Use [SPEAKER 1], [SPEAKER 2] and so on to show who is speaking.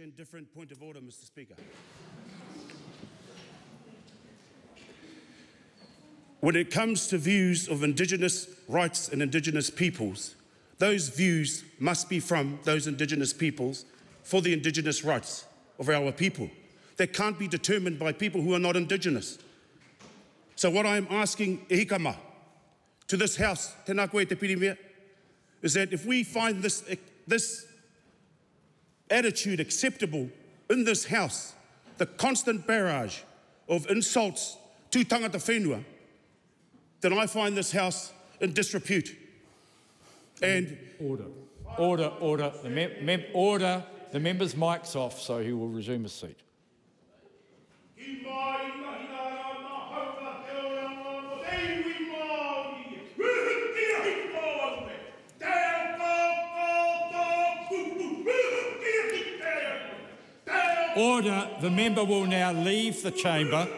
[SPEAKER 1] and different point of order, Mr. Speaker. When it comes to views of Indigenous rights and Indigenous peoples, those views must be from those Indigenous peoples for the Indigenous rights of our people. They can't be determined by people who are not Indigenous. So what I'm asking Ehikama to this House, tēnā koe te pirimia, is that if we find this, eh, this attitude acceptable in this House, the constant barrage of insults to tangata whenua, then I find this House in disrepute. And
[SPEAKER 2] Order. Order, order. The mem- mem- order. The member's mic's off, so he will resume his seat. Order. The member will now leave the chamber.